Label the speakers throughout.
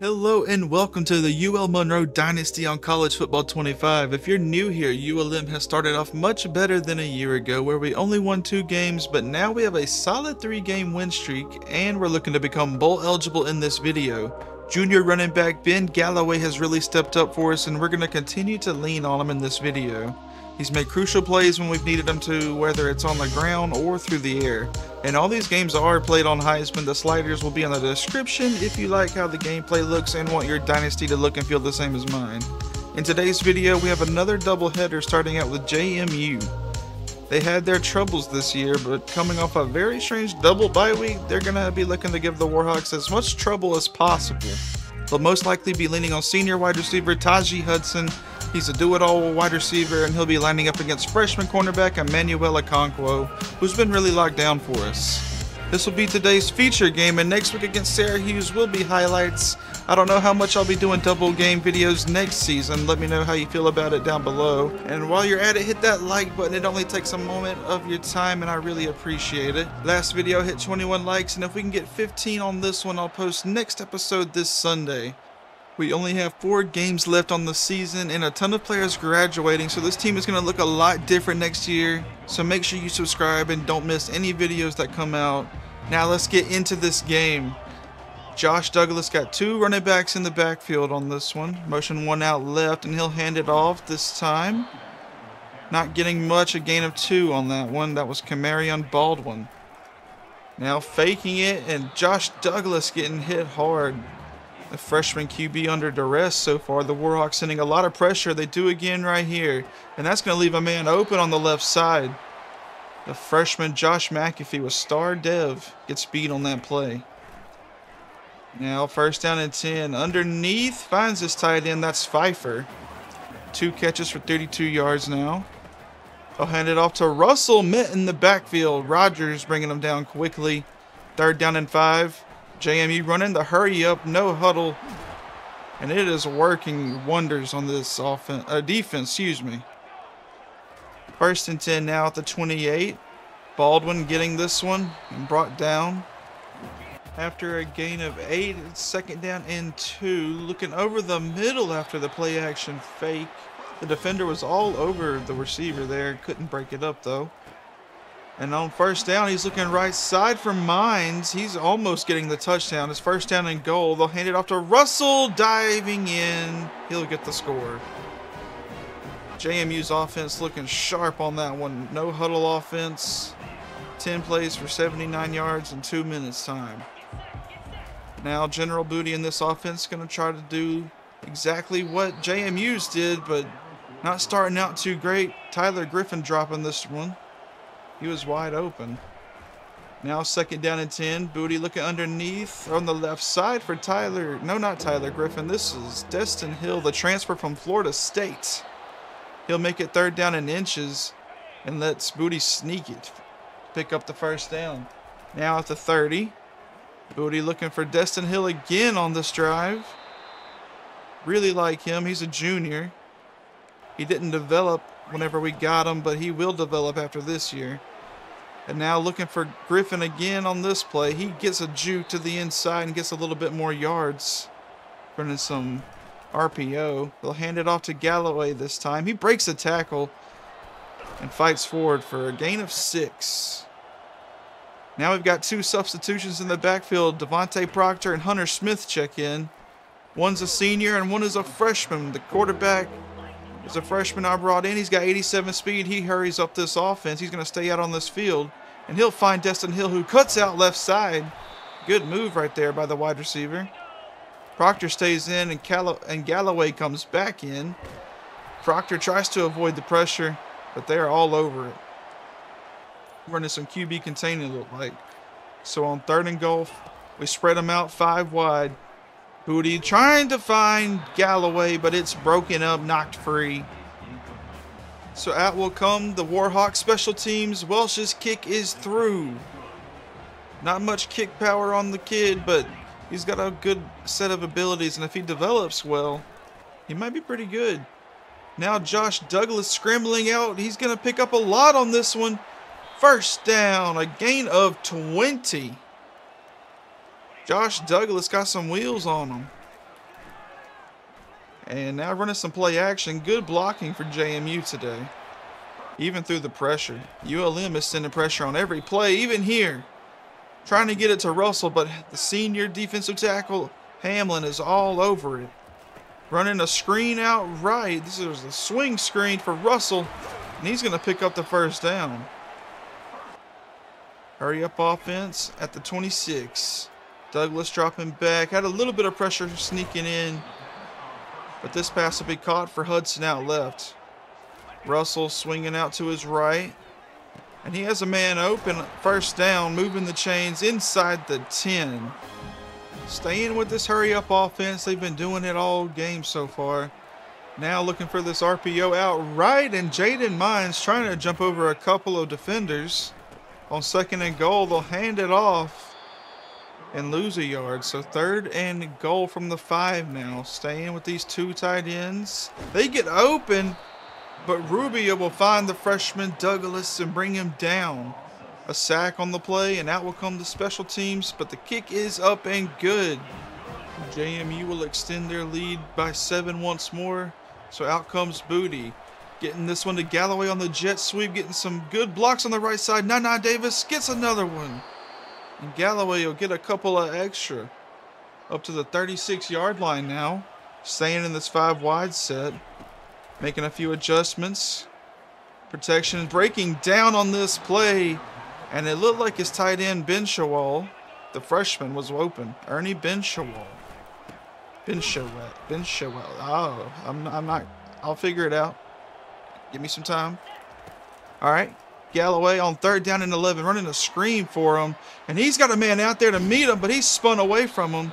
Speaker 1: Hello and welcome to the UL Monroe Dynasty on College Football 25. If you're new here, ULM has started off much better than a year ago where we only won two games, but now we have a solid three game win streak and we're looking to become bowl eligible in this video. Junior running back Ben Galloway has really stepped up for us and we're going to continue to lean on him in this video. He's made crucial plays when we've needed him to, whether it's on the ground or through the air. And all these games are played on Heisman. The sliders will be in the description if you like how the gameplay looks and want your dynasty to look and feel the same as mine. In today's video, we have another doubleheader starting out with JMU. They had their troubles this year, but coming off a very strange double bye week, they're going to be looking to give the Warhawks as much trouble as possible. They'll most likely be leaning on senior wide receiver Taji Hudson He's a do-it-all wide receiver, and he'll be lining up against freshman cornerback Emmanuel Okonkwo, who's been really locked down for us. This will be today's feature game, and next week against Syracuse will be highlights. I don't know how much I'll be doing double game videos next season. Let me know how you feel about it down below. And while you're at it, hit that like button. It only takes a moment of your time, and I really appreciate it. Last video hit 21 likes, and if we can get 15 on this one, I'll post next episode this Sunday. We only have four games left on the season and a ton of players graduating, so this team is going to look a lot different next year. So make sure you subscribe and don't miss any videos that come out. Now let's get into this game. Josh Douglas got two running backs in the backfield on this one. Motion one out left, and he'll hand it off this time. Not getting much, a gain of two on that one. That was Camarion Baldwin. Now faking it, and Josh Douglas getting hit hard. The freshman QB under duress so far. The Warhawks sending a lot of pressure. They do again right here. And that's going to leave a man open on the left side. The freshman Josh McAfee with star dev gets beat on that play. Now first down and 10. Underneath finds his tight end. That's Pfeiffer. Two catches for 32 yards now. They'll hand it off to Russell Met in the backfield. Rogers bringing him down quickly. Third down and five. JMU running the hurry up, no huddle. And it is working wonders on this offense, uh, defense, excuse me. First and 10 now at the 28. Baldwin getting this one and brought down. After a gain of eight, second down and two. Looking over the middle after the play action fake. The defender was all over the receiver there. Couldn't break it up though. And on first down, he's looking right side for Mines. He's almost getting the touchdown. His first down and goal. They'll hand it off to Russell diving in. He'll get the score. JMU's offense looking sharp on that one. No huddle offense. 10 plays for 79 yards in two minutes time. Now General Booty in this offense going to try to do exactly what JMU's did, but not starting out too great. Tyler Griffin dropping this one. He was wide open. Now second down and 10. Booty looking underneath on the left side for Tyler. No, not Tyler Griffin. This is Destyn Hill, the transfer from Florida State. He'll make it third down in inches and lets Booty sneak it. Pick up the first down. Now at the 30. Booty looking for Destyn Hill again on this drive. Really like him. He's a junior. He didn't develop whenever we got him, but he will develop after this year. And now looking for Griffin again on this play. He gets a juke to the inside and gets a little bit more yards. Running some RPO. They'll hand it off to Galloway this time. He breaks a tackle and fights forward for a gain of six. Now we've got two substitutions in the backfield. Devontae Proctor and Hunter Smith check in. One's a senior and one is a freshman. The quarterback is a freshman I brought in. He's got 87 speed. He hurries up this offense. He's going to stay out on this field. And he'll find Destyn Hill, who cuts out left side. Good move right there by the wide receiver. Proctor stays in, and, and Galloway comes back in. Proctor tries to avoid the pressure, but they're all over it. Running some QB containing, look like. So on third and goal, we spread them out five wide. Booty trying to find Galloway, but it's broken up, knocked free. So out will come the Warhawk special teams. Welsh's kick is through. Not much kick power on the kid, but he's got a good set of abilities, and if he develops well, he might be pretty good. Now Josh Douglas scrambling out. He's going to pick up a lot on this one. First down, a gain of 20. Josh Douglas got some wheels on him. And now running some play action. Good blocking for JMU today. Even through the pressure. ULM is sending pressure on every play, even here. Trying to get it to Russell, but the senior defensive tackle, Hamlin, is all over it. Running a screen out right. This is a swing screen for Russell. And he's going to pick up the first down. Hurry up offense at the 26. Douglas dropping back. Had a little bit of pressure sneaking in. But this pass will be caught for Hudson out left. Russell swinging out to his right. And he has a man open. First down, moving the chains inside the 10. Staying with this hurry up offense. They've been doing it all game so far. Now looking for this RPO out right. And Jaden Mines trying to jump over a couple of defenders. On second and goal, they'll hand it off and lose a yard. So third and goal from the five now. Staying with these two tight ends. They get open, but Rubio will find the freshman Douglas and bring him down. A sack on the play, and out will come the special teams, but the kick is up and good. JMU will extend their lead by seven once more. So out comes Booty. Getting this one to Galloway on the jet sweep, getting some good blocks on the right side. Nana Davis gets another one. And Galloway will get a couple of extra. Up to the 36 yard line now. Staying in this five wide set. Making a few adjustments. Protection breaking down on this play. And it looked like his tight end, Ben Shawal, the freshman, was open. Ernie Ben Shawal. Ben Shawal. Ben Shawal. Oh, I'm, I'm not. I'll figure it out. Give me some time. All right. Galloway on third down and 11, running a screen for him. And he's got a man out there to meet him, but he's spun away from him.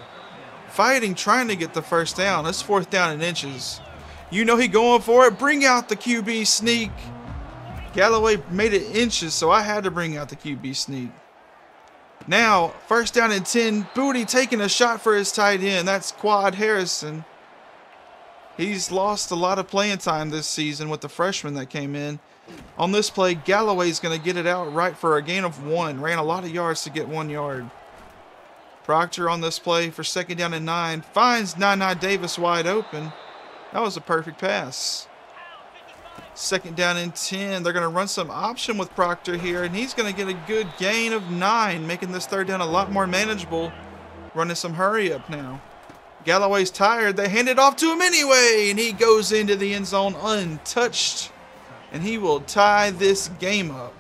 Speaker 1: Fighting, trying to get the first down. That's fourth down in inches. You know he going for it. Bring out the QB sneak. Galloway made it inches, so I had to bring out the QB sneak. Now, first down and 10. Booty taking a shot for his tight end. That's Quad Harrison. He's lost a lot of playing time this season with the freshman that came in. On this play, Galloway's going to get it out right for a gain of one. Ran a lot of yards to get one yard. Proctor on this play for second down and nine. Finds Nana Davis wide open. That was a perfect pass. Second down and 10. They're going to run some option with Proctor here, and he's going to get a good gain of nine, making this third down a lot more manageable. Running some hurry up now. Galloway's tired. They hand it off to him anyway, and he goes into the end zone untouched. And he will tie this game up.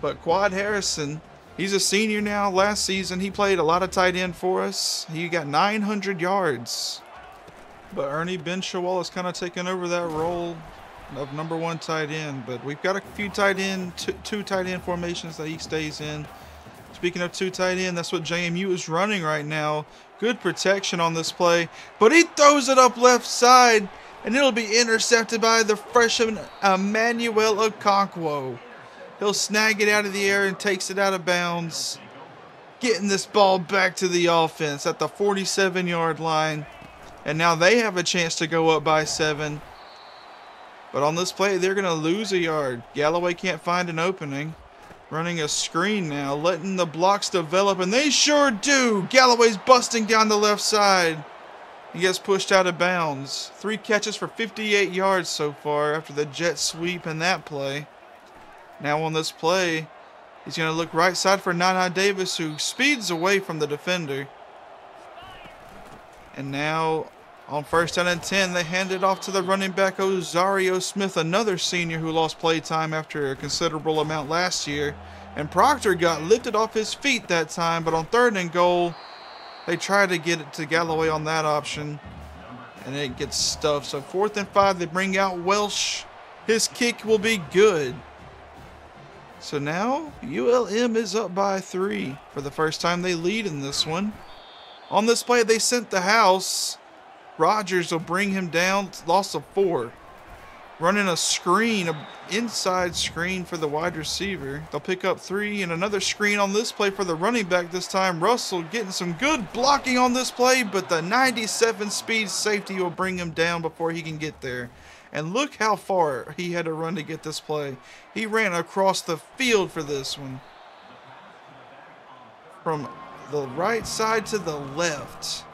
Speaker 1: But Quad Harrison, he's a senior now. Last season, he played a lot of tight end for us. He got 900 yards. But Ernie Benshawal has kind of taken over that role of number one tight end. But we've got a few tight end, two tight end formations that he stays in. Speaking of two tight end, that's what JMU is running right now. Good protection on this play, but he throws it up left side, and it'll be intercepted by the freshman Emmanuel Okonkwo. He'll snag it out of the air and takes it out of bounds. Getting this ball back to the offense at the 47 yard line. And now they have a chance to go up by seven. But on this play, they're going to lose a yard. Galloway can't find an opening. Running a screen now, letting the blocks develop, and they sure do. Galloway's busting down the left side. He gets pushed out of bounds. Three catches for 58 yards so far after the jet sweep in that play. Now on this play, he's going to look right side for Nana Davis, who speeds away from the defender. And now on first down and 10, they hand it off to the running back Ozario Smith, another senior who lost play time after a considerable amount last year. And Proctor got lifted off his feet that time, but on third and goal, they try to get it to Galloway on that option, and it gets stuffed. So fourth and five, they bring out Welsh. His kick will be good. So now ULM is up by three for the first time they lead in this one. On this play, they sent the house. Rogers will bring him down. Loss of four. Running a screen, an inside screen for the wide receiver. They'll pick up three and another screen on this play for the running back this time. Russell getting some good blocking on this play, but the 97 speed safety will bring him down before he can get there. And look how far he had to run to get this play. He ran across the field for this one. From the right side to the left.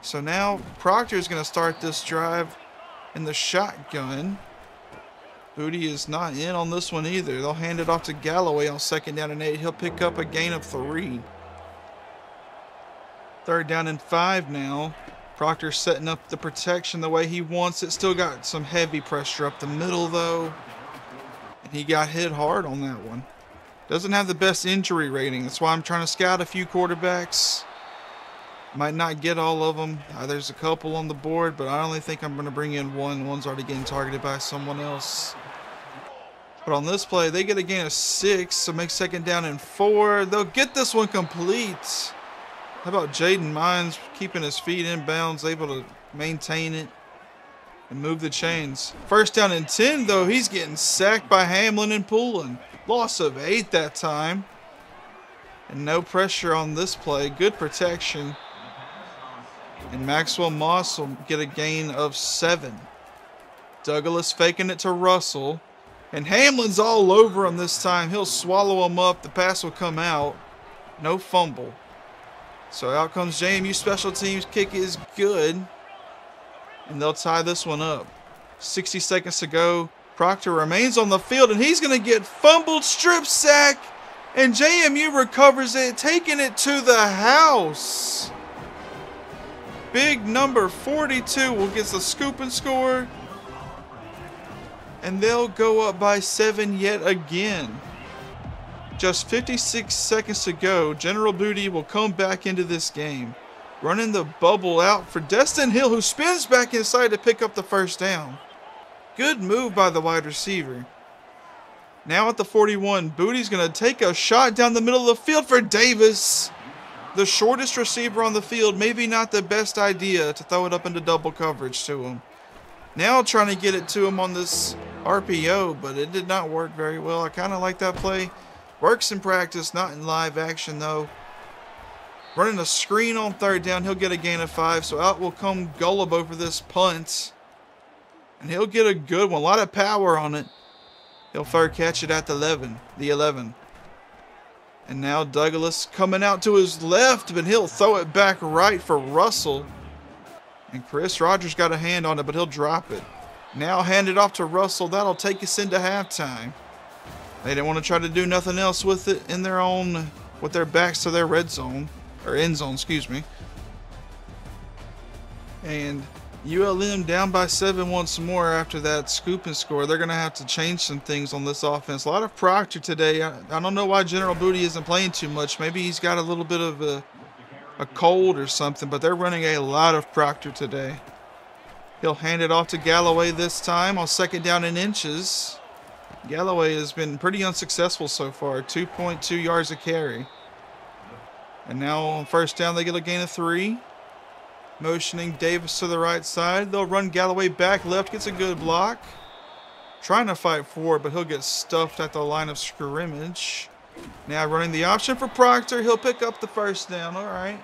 Speaker 1: So now Proctor is going to start this drive in the shotgun. Booty is not in on this one either. They'll hand it off to Galloway on second down and eight. He'll pick up a gain of three. Third down and five now. Proctor setting up the protection the way he wants it. Still got some heavy pressure up the middle though. And he got hit hard on that one. Doesn't have the best injury rating. That's why I'm trying to scout a few quarterbacks. Might not get all of them. Uh, there's a couple on the board, but I only think I'm going to bring in one. One's already getting targeted by someone else. But on this play, they get a gain of six, so make second down and four. They'll get this one complete. How about Jaden Mines keeping his feet in bounds, able to maintain it and move the chains. First down and 10, though, he's getting sacked by Hamlin and Poulin. Loss of eight that time. And no pressure on this play. Good protection. And Maxwell Moss will get a gain of seven. Douglas faking it to Russell. And Hamlin's all over him this time. He'll swallow him up. The pass will come out. No fumble. So out comes JMU special teams. Kick is good. And they'll tie this one up. 60 seconds to go. Proctor remains on the field and he's going to get fumbled strip sack. And JMU recovers it, taking it to the house. Big number 42 will get the scoop and score and they'll go up by seven yet again. Just 56 seconds to go, General Booty will come back into this game, running the bubble out for Destyn Hill, who spins back inside to pick up the first down. Good move by the wide receiver. Now at the 41, Booty's going to take a shot down the middle of the field for Davis. The shortest receiver on the field, maybe not the best idea to throw it up into double coverage to him. Now trying to get it to him on this RPO, but it did not work very well. I kind of like that play. Works in practice, not in live action though. Running a screen on third down, he'll get a gain of five. So out will come Gullib over this punt. And he'll get a good one. A lot of power on it. He'll fair catch it at the 11. The 11. And now Douglas coming out to his left, but he'll throw it back right for Russell. And Chris Rogers got a hand on it, but he'll drop it. Now hand it off to Russell. That'll take us into halftime. They didn't want to try to do nothing else with it in their own, with their backs to their red zone, or end zone, excuse me. And ULM down by seven once more after that scoop and score. They're going to have to change some things on this offense. A lot of Proctor today. I, I don't know why General Booty isn't playing too much. Maybe he's got a little bit of a a cold or something, but they're running a lot of Proctor today. He'll hand it off to Galloway this time on second down in inches. Galloway has been pretty unsuccessful so far, 2.2 yards a carry. And now on first down, they get a gain of three. Motioning Davis to the right side. They'll run Galloway back left, gets a good block. Trying to fight forward, but he'll get stuffed at the line of scrimmage. Now running the option for Proctor. He'll pick up the first down. All right.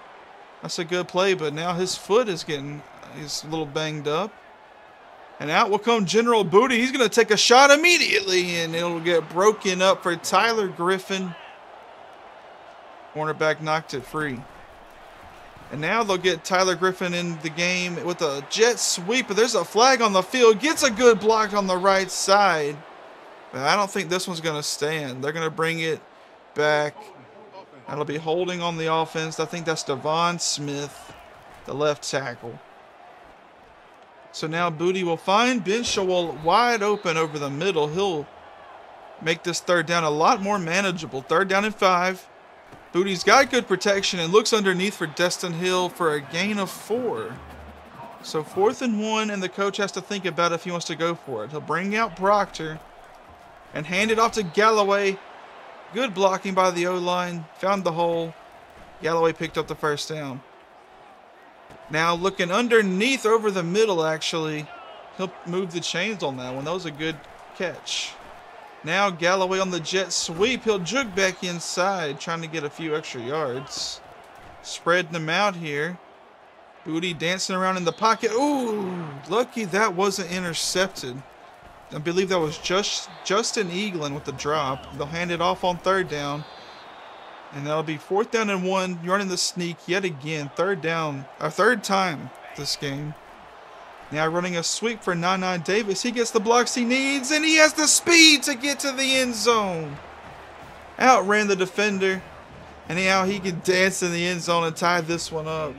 Speaker 1: That's a good play, but now his foot is getting, he's a little banged up. And out will come General Booty. He's going to take a shot immediately, and it'll get broken up for Tyler Griffin. Cornerback knocked it free. And now they'll get Tyler Griffin in the game with a jet sweep. But there's a flag on the field. Gets a good block on the right side. But I don't think this one's going to stand. They're going to bring it back. That'll be holding on the offense. I think that's Devon Smith, the left tackle. So now Booty will find Ben Showell wide open over the middle. He'll make this third down a lot more manageable. Third down and five. Booty's got good protection and looks underneath for Destyn Hill for a gain of four. So fourth and one, and the coach has to think about if he wants to go for it. He'll bring out Proctor and hand it off to Galloway. Good blocking by the O-line. Found the hole. Galloway picked up the first down. Now looking underneath over the middle, actually. He'll move the chains on that one. That was a good catch. Now Galloway on the jet sweep. He'll jug back inside, trying to get a few extra yards. Spreading them out here. Booty dancing around in the pocket. Ooh, lucky that wasn't intercepted. I believe that was just Justin Eaglin with the drop. They'll hand it off on third down. And that'll be fourth down and one. Running the sneak yet again. Third down. Our third time this game. Now running a sweep for Nana Davis. He gets the blocks he needs, and he has the speed to get to the end zone. Outran the defender. And now he can dance in the end zone and tie this one up.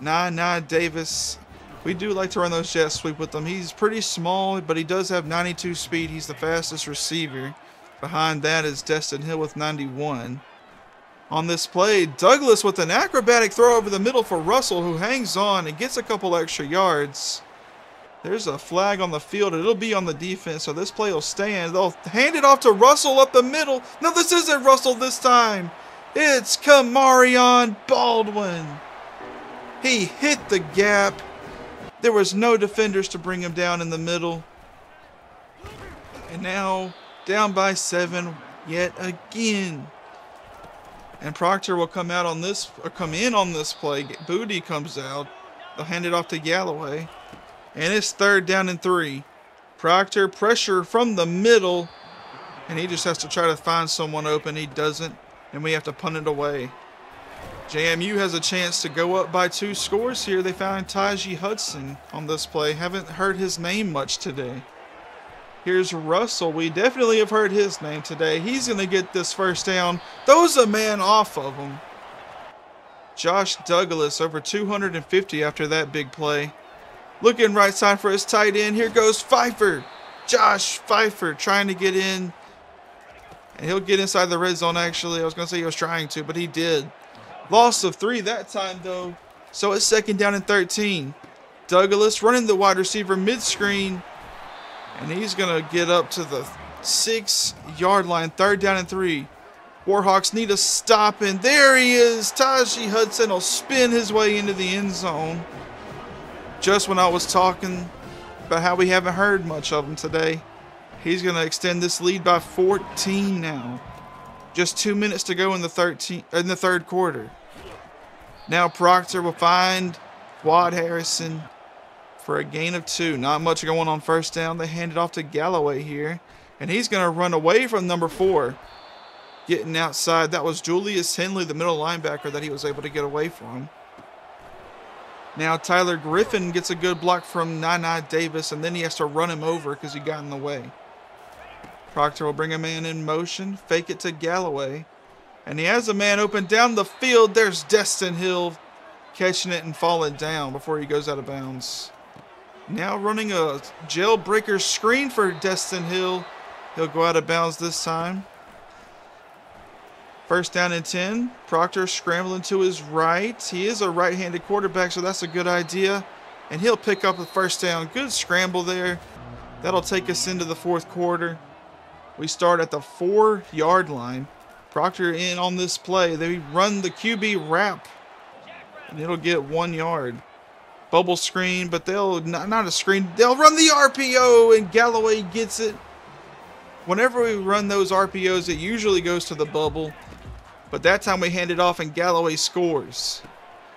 Speaker 1: Nana Davis. We do like to run those jet sweep with him. He's pretty small, but he does have 92 speed. He's the fastest receiver. Behind that is Destyn Hill with 91. On this play, Douglas with an acrobatic throw over the middle for Russell, who hangs on and gets a couple extra yards. There's a flag on the field. It'll be on the defense, so this play will stand. They'll hand it off to Russell up the middle. No, this isn't Russell this time. It's Kamarion Baldwin. He hit the gap. There was no defenders to bring him down in the middle. And now down by seven yet again. And Proctor will come out on this, or come in on this play. Booty comes out. They'll hand it off to Galloway. And it's third down and three. Proctor pressure from the middle. And he just has to try to find someone open. He doesn't. And we have to punt it away. JMU has a chance to go up by two scores here. They found Taji Hudson on this play. Haven't heard his name much today. Here's Russell. We definitely have heard his name today. He's going to get this first down. Throws a man off of him. Josh Douglas over 250 after that big play. Looking right side for his tight end. Here goes Pfeiffer. Josh Pfeiffer trying to get in. And he'll get inside the red zone, actually. I was going to say he was trying to, but he did. Loss of three that time, though. So it's second down and 13. Douglas running the wide receiver mid-screen. And he's going to get up to the six-yard line. Third down and three. Warhawks need a stop, and there he is. Taji Hudson will spin his way into the end zone. Just when I was talking about how we haven't heard much of him today, he's going to extend this lead by 14 now. Just two minutes to go in the 13 in the third quarter. Now Proctor will find Quad Harrison for a gain of two. Not much going on first down. They hand it off to Galloway here. And he's going to run away from number four. Getting outside. That was Julius Henley, the middle linebacker, that he was able to get away from. Now Tyler Griffin gets a good block from Nana Davis, and then he has to run him over because he got in the way. Proctor will bring a man in motion, fake it to Galloway. And he has a man open down the field. There's Destyn Hill catching it and falling down before he goes out of bounds. Now running a jailbreaker screen for Destyn Hill. He'll go out of bounds this time. First down and 10. Proctor scrambling to his right. He is a right-handed quarterback, so that's a good idea. And he'll pick up the first down. Good scramble there. That'll take us into the fourth quarter. We start at the four-yard line. Proctor in on this play. They run the QB wrap, and it'll get one yard. Bubble screen, but they'll not, not a screen. They'll run the RPO, and Galloway gets it. Whenever we run those RPOs, it usually goes to the bubble. But that time we hand it off, and Galloway scores.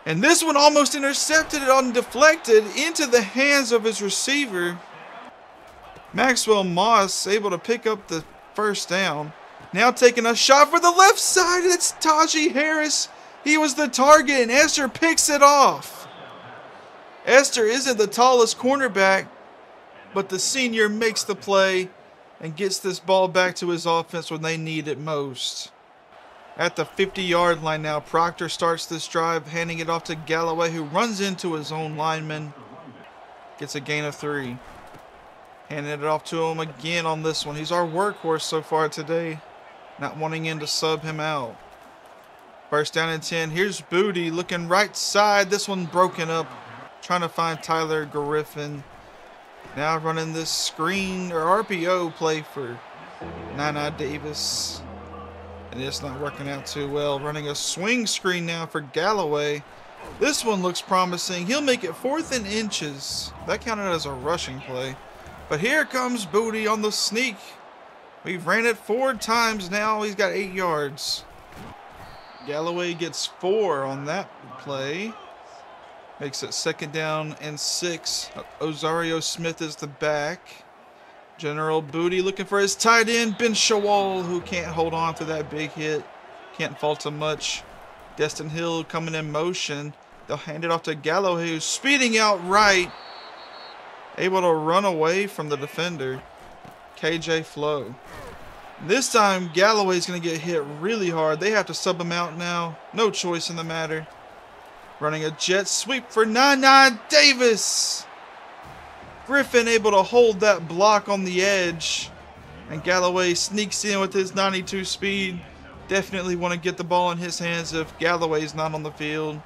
Speaker 1: And this one almost intercepted it on deflected into the hands of his receiver. Maxwell Moss able to pick up the first down. Now taking a shot for the left side. It's Taji Harris. He was the target, and Esther picks it off. Esther isn't the tallest cornerback, but the senior makes the play and gets this ball back to his offense when they need it most. At the 50 yard line now, Proctor starts this drive, handing it off to Galloway, who runs into his own lineman. Gets a gain of three. Handing it off to him again on this one. He's our workhorse so far today. Not wanting in to sub him out. First down and 10. Here's Booty looking right side. This one broken up. Trying to find Tyler Griffin. Now running this screen or RPO play for Nana Davis. And it's not working out too well. Running a swing screen now for Galloway. This one looks promising. He'll make it fourth and inches. That counted as a rushing play. But here comes Booty on the sneak. We've ran it four times now. He's got eight yards. Galloway gets four on that play. Makes it second down and six. Ozario Smith is the back. General Booty looking for his tight end, Ben Shawal, who can't hold on to that big hit. Can't fault him much. Destyn Hill coming in motion. They'll hand it off to Galloway, who's speeding out right. Able to run away from the defender. KJ Flo. This time, Galloway's going to get hit really hard. They have to sub him out now. No choice in the matter. Running a jet sweep for Nana Davis. Griffin able to hold that block on the edge. And Galloway sneaks in with his 92 speed. Definitely want to get the ball in his hands if Galloway's not on the field.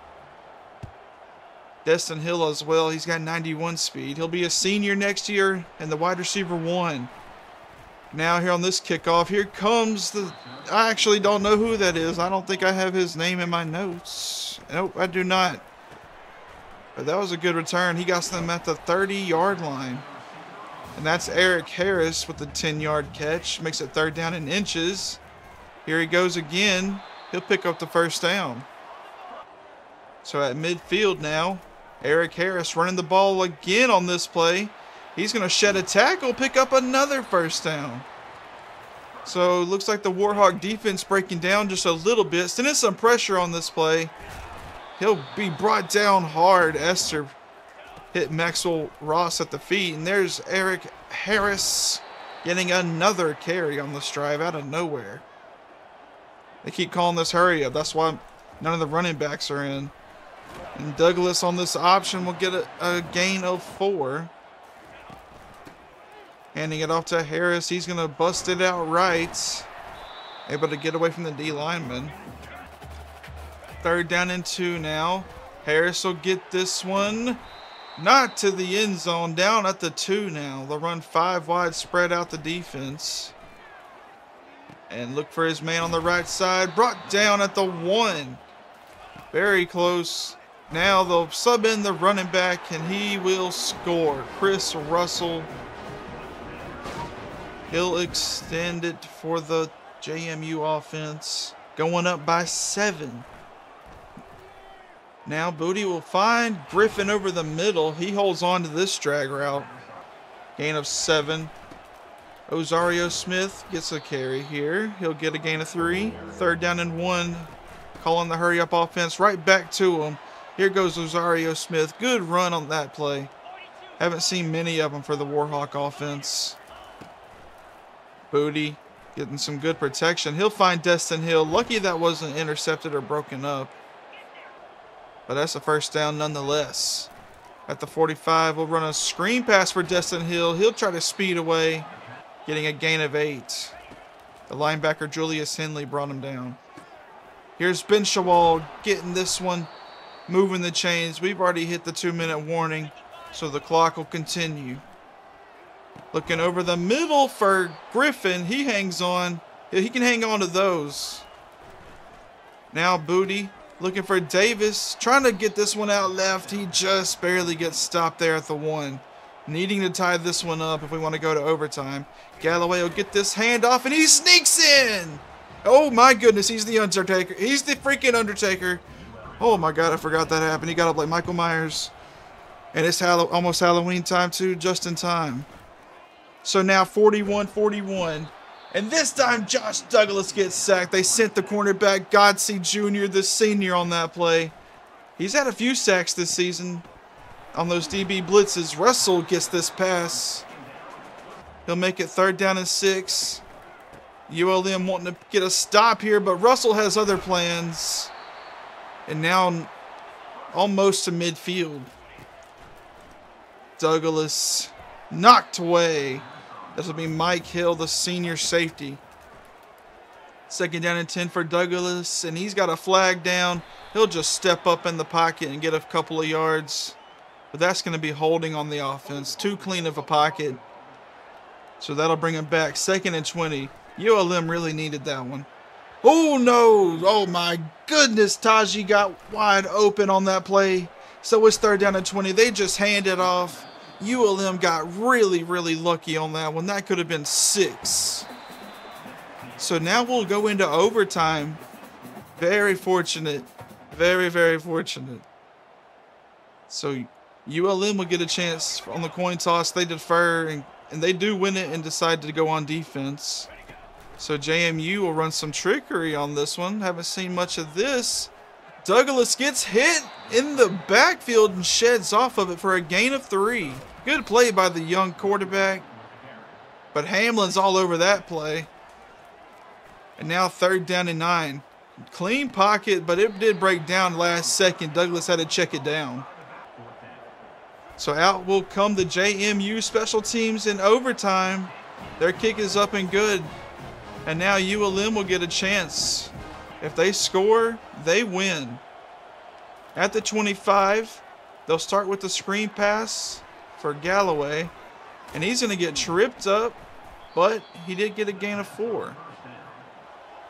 Speaker 1: Destyn Hill as well. He's got 91 speed. He'll be a senior next year and the wide receiver one. Now here on this kickoff, here comes the... I actually don't know who that is. I don't think I have his name in my notes. Nope, I do not. But that was a good return. He got them at the 30-yard line. And that's Eric Harris with the 10-yard catch. Makes it third down in inches. Here he goes again. He'll pick up the first down. So at midfield now, Eric Harris running the ball again on this play. He's going to shed a tackle, pick up another first down. So looks like the Warhawk defense breaking down just a little bit. Sending some pressure on this play. He'll be brought down hard. Esther hit Maxwell Ross at the feet. And there's Eric Harris getting another carry on this drive out of nowhere. They keep calling this hurry up. That's why none of the running backs are in. And Douglas on this option will get a, a gain of four. Handing it off to Harris. He's going to bust it out right. Able to get away from the D lineman. Third down and two now. Harris will get this one. Not to the end zone. Down at the two now. They'll run five wide, spread out the defense. And look for his man on the right side. Brought down at the one. Very close. Now they'll sub in the running back and he will score. Chris Russell He'll extend it for the JMU offense. Going up by seven. Now Booty will find Griffin over the middle. He holds on to this drag route. Gain of seven. Ozario Smith gets a carry here. He'll get a gain of three. Third down and one. Calling the hurry up offense right back to him. Here goes Ozario Smith. Good run on that play. Haven't seen many of them for the Warhawk offense. Booty getting some good protection. He'll find Destyn Hill. Lucky that wasn't intercepted or broken up. But that's a first down nonetheless. At the 45, we'll run a screen pass for Destyn Hill. He'll try to speed away, getting a gain of eight. The linebacker Julius Henley brought him down. Here's Ben Shawal getting this one, moving the chains. We've already hit the two-minute warning, so the clock will continue. Looking over the middle for Griffin. He hangs on. He can hang on to those. Now Booty looking for Davis. Trying to get this one out left. He just barely gets stopped there at the one. Needing to tie this one up if we want to go to overtime. Galloway will get this handoff and he sneaks in. Oh my goodness, he's the Undertaker. He's the freaking Undertaker. Oh my god, I forgot that happened. He got up like Michael Myers. And it's almost Halloween time too, just in time. So now 41-41. And this time Josh Douglas gets sacked. They sent the cornerback Godsey Jr., the senior, on that play. He's had a few sacks this season on those DB blitzes. Russell gets this pass. He'll make it third down and six. ULM wanting to get a stop here, but Russell has other plans. And now almost to midfield. Douglas knocked away. This will be Mike Hill, the senior safety. Second down and 10 for Douglas, and he's got a flag down. He'll just step up in the pocket and get a couple of yards. But that's going to be holding on the offense. Too clean of a pocket. So that'll bring him back. Second and 20. ULM really needed that one. Oh, no. Oh, my goodness. Taji got wide open on that play. So it's third down and 20. They just hand it off. ULM got really, really lucky on that one. That could have been six. So now we'll go into overtime. Very fortunate. Very, very fortunate. So ULM will get a chance on the coin toss. They defer, and, and they do win it and decide to go on defense. So JMU will run some trickery on this one. Haven't seen much of this. Douglas gets hit in the backfield and sheds off of it for a gain of three. Good play by the young quarterback. But Hamlin's all over that play. And now third down and nine. Clean pocket, but it did break down last second. Douglas had to check it down. So out will come the JMU special teams in overtime. Their kick is up and good. And now ULM will get a chance. If they score, they win. At the 25, they'll start with the screen pass for Galloway. And he's going to get tripped up, but he did get a gain of four.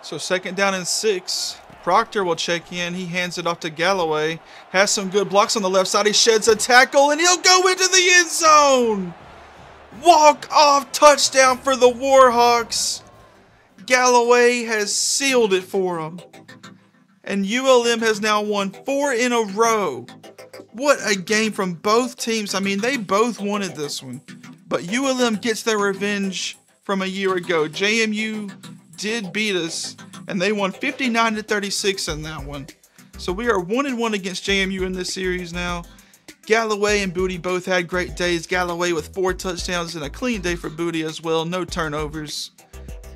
Speaker 1: So second down and six. Proctor will check in. He hands it off to Galloway. Has some good blocks on the left side. He sheds a tackle and he'll go into the end zone. Walk off touchdown for the Warhawks. Galloway has sealed it for them. And ULM has now won four in a row. What a game from both teams. I mean, they both wanted this one. But ULM gets their revenge from a year ago. JMU did beat us, and they won 59 to 36 in that one. So we are one and one against JMU in this series now. Galloway and Booty both had great days. Galloway with four touchdowns and a clean day for Booty as well. No turnovers.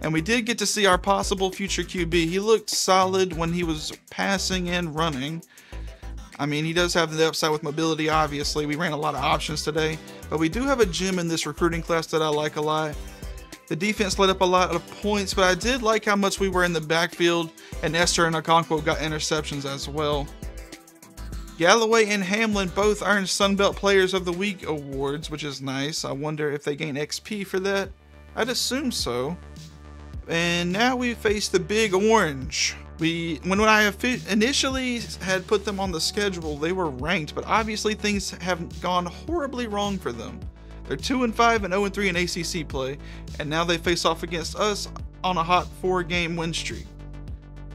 Speaker 1: And we did get to see our possible future QB. He looked solid when he was passing and running. I mean, he does have the upside with mobility, obviously. We ran a lot of options today. But we do have a gem in this recruiting class that I like a lot. The defense let up a lot of points, but I did like how much we were in the backfield, and Esther and Okonkwo got interceptions as well. Galloway and Hamlin both earned Sunbelt Players of the Week awards, which is nice. I wonder if they gain XP for that. I'd assume so. And now we face the Big Orange. We, when I initially had put them on the schedule, they were ranked, but obviously things have gone horribly wrong for them. They're 2 and 5 and 0 and 3 in ACC play, and now they face off against us on a hot four game win streak.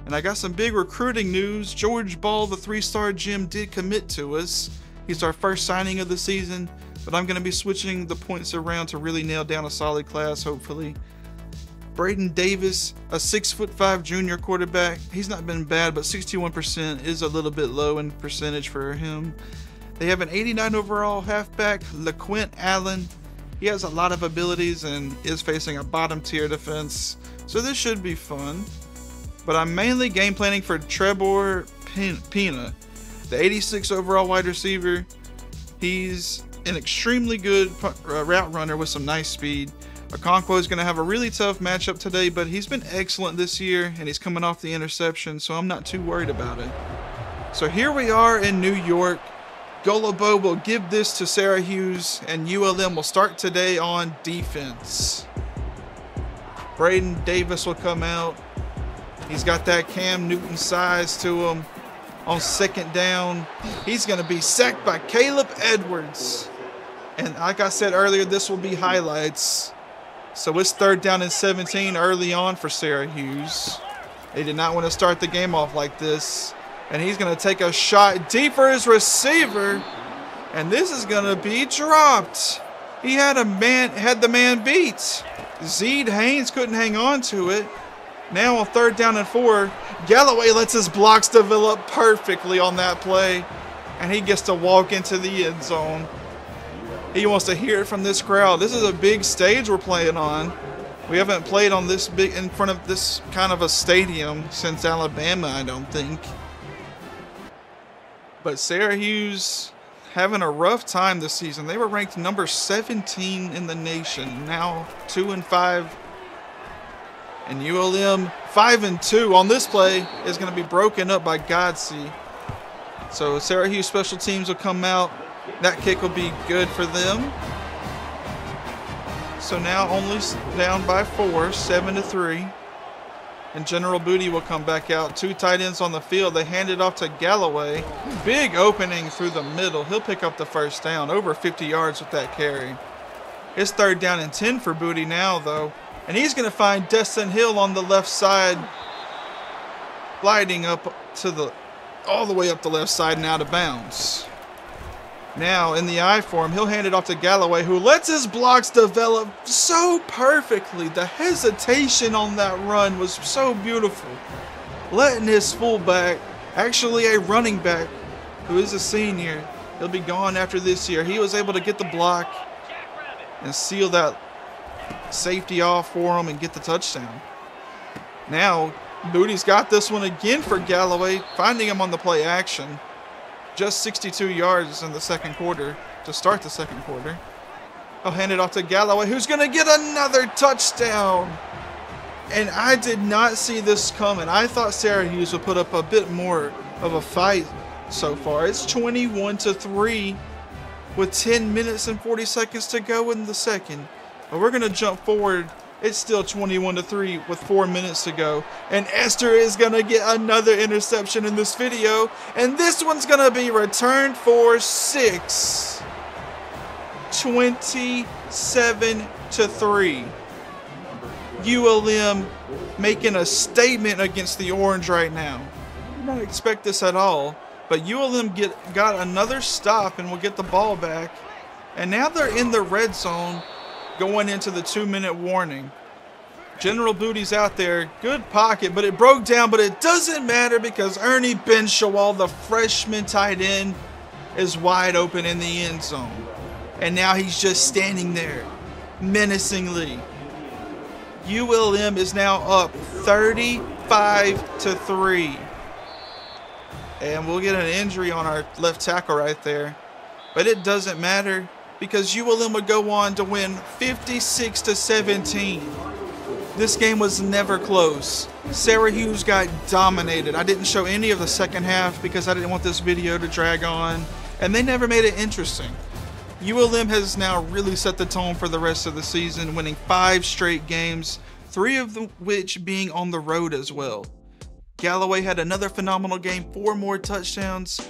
Speaker 1: And I got some big recruiting news. George Ball, the three star gym, did commit to us. He's our first signing of the season, but I'm going to be switching the points around to really nail down a solid class, hopefully. Braden Davis, a six foot five junior quarterback. He's not been bad, but 61% is a little bit low in percentage for him. They have an 89 overall halfback, LeQuint Allen. He has a lot of abilities and is facing a bottom tier defense, so this should be fun. But I'm mainly game planning for Trebor Peña, the 86 overall wide receiver. He's an extremely good uh, route runner with some nice speed. Okonkwo is going to have a really tough matchup today, but he's been excellent this year and he's coming off the interception, so I'm not too worried about it. So here we are in New York. Gullibo will give this to Sarah Hughes, and ULM will start today on defense. Braden Davis will come out. He's got that Cam Newton size to him. On second down, he's going to be sacked by Caleb Edwards. And like I said earlier, this will be highlights. So it's third down and 17 early on for Syracuse. They did not want to start the game off like this. And he's going to take a shot deep for his receiver. And this is going to be dropped. He had a man had the man beat. Zeed Haynes couldn't hang on to it. Now on third down and four, Galloway lets his blocks develop perfectly on that play. And he gets to walk into the end zone. He wants to hear it from this crowd. This is a big stage we're playing on. We haven't played on this big in front of this kind of a stadium since Alabama, I don't think. But Syracuse having a rough time this season. They were ranked number 17 in the nation. Now 2 and 5. And ULM 5 and 2 on this play is going to be broken up by Godsey. So Syracuse special teams will come out. That kick will be good for them. So now only down by 4, 7 to 3 and General Booty will come back out. Two tight ends on the field. They hand it off to Galloway. Big opening through the middle. He'll pick up the first down. Over 50 yards with that carry. It's third down and 10 for Booty now, though. And he's going to find Destyn Hill on the left side, gliding up to the, all the way up the left side and out of bounds. Now, in the I form, he'll hand it off to Galloway, who lets his blocks develop so perfectly. The hesitation on that run was so beautiful. Letting his fullback, actually a running back, who is a senior, he'll be gone after this year. He was able to get the block and seal that safety off for him and get the touchdown. Now, Booty's got this one again for Galloway, finding him on the play action just 62 yards in the second quarter to start the second quarter. I'll hand it off to Galloway, who's going to get another touchdown. And I did not see this coming. I thought Syracuse would put up a bit more of a fight so far. It's 21 to 3 with 10 minutes and 40 seconds to go in the second. But we're going to jump forward it's still 21 to 3 with 4 minutes to go. And Esther is going to get another interception in this video. And this one's going to be returned for 6. 27 to 3. ULM making a statement against the Orange right now. I don't expect this at all. But ULM get got another stop and will get the ball back. And now they're in the red zone going into the two minute warning. General Booty's out there. Good pocket, but it broke down. But it doesn't matter because Ernie Benshawal, the freshman tight end, is wide open in the end zone. And now he's just standing there menacingly. ULM is now up 35 to 3. And we'll get an injury on our left tackle right there. But it doesn't matter because ULM would go on to win 56 to 17. This game was never close. Syracuse got dominated. I didn't show any of the second half because I didn't want this video to drag on, and they never made it interesting. ULM has now really set the tone for the rest of the season, winning five straight games, three of which being on the road as well. Galloway had another phenomenal game, four more touchdowns,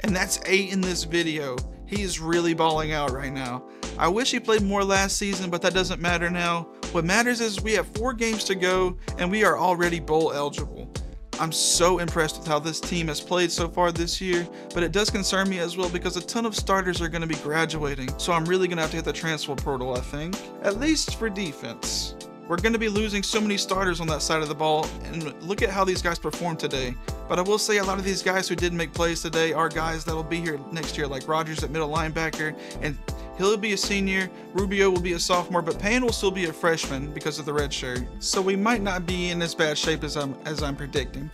Speaker 1: and that's eight in this video. He's really balling out right now. I wish he played more last season, but that doesn't matter now. What matters is we have four games to go and we are already bowl eligible. I'm so impressed with how this team has played so far this year, but it does concern me as well because a ton of starters are going to be graduating, so I'm really going to have to hit the transfer portal, I think. At least for defense. We're going to be losing so many starters on that side of the ball, and look at how these guys performed today. But I will say a lot of these guys who did make plays today are guys that'll be here next year, like Rogers at middle linebacker, and he'll be a senior, Rubio will be a sophomore, but Payne will still be a freshman because of the red shirt. So we might not be in as bad shape as I'm, as I'm predicting.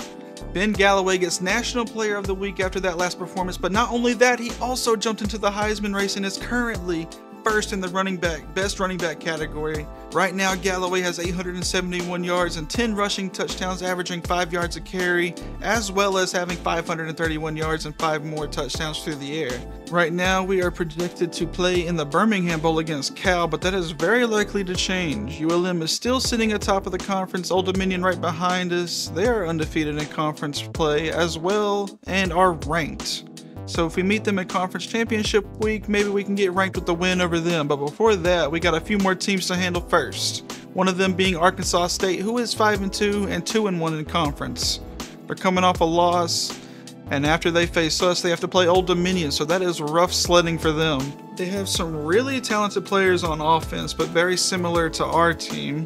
Speaker 1: Ben Galloway gets National Player of the Week after that last performance, but not only that, he also jumped into the Heisman race and is currently first in the running back, best running back category. Right now, Galloway has 871 yards and 10 rushing touchdowns, averaging 5 yards a carry, as well as having 531 yards and 5 more touchdowns through the air. Right now, we are predicted to play in the Birmingham Bowl against Cal, but that is very likely to change. ULM is still sitting atop of the conference, Old Dominion right behind us. They are undefeated in conference play as well and are ranked. So if we meet them at conference championship week, maybe we can get ranked with the win over them. But before that, we got a few more teams to handle first. One of them being Arkansas State, who is 5 and 2 and 2 and 1 in conference. They're coming off a loss, and after they face us, they have to play Old Dominion, so that is rough sledding for them. They have some really talented players on offense, but very similar to our team.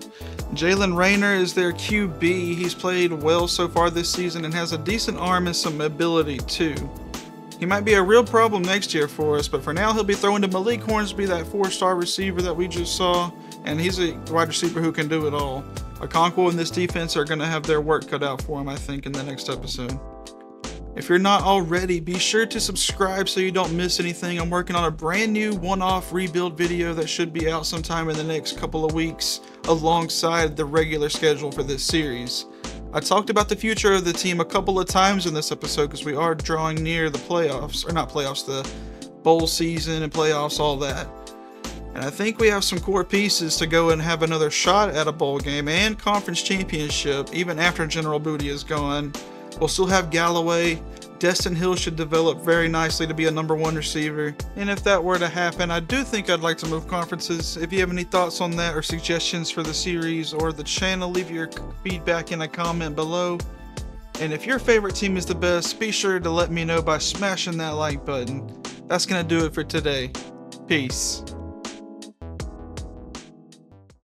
Speaker 1: Jaylen Raynor is their QB. He's played well so far this season and has a decent arm and some ability too. He might be a real problem next year for us, but for now he'll be throwing to Malik Hornsby, that four-star receiver that we just saw, and he's a wide receiver who can do it all. Okonkwo and this defense are going to have their work cut out for him, I think, in the next episode. If you're not already, be sure to subscribe so you don't miss anything. I'm working on a brand new one-off rebuild video that should be out sometime in the next couple of weeks alongside the regular schedule for this series. I talked about the future of the team a couple of times in this episode because we are drawing near the playoffs, or not playoffs, the bowl season and playoffs, all that. And I think we have some core pieces to go and have another shot at a bowl game and conference championship even after General Booty is gone. We'll still have Galloway, Destyn Hill should develop very nicely to be a number one receiver. And if that were to happen, I do think I'd like to move conferences. If you have any thoughts on that or suggestions for the series or the channel, leave your feedback in a comment below. And if your favorite team is the best, be sure to let me know by smashing that like button. that's gonna do it for today. Peace.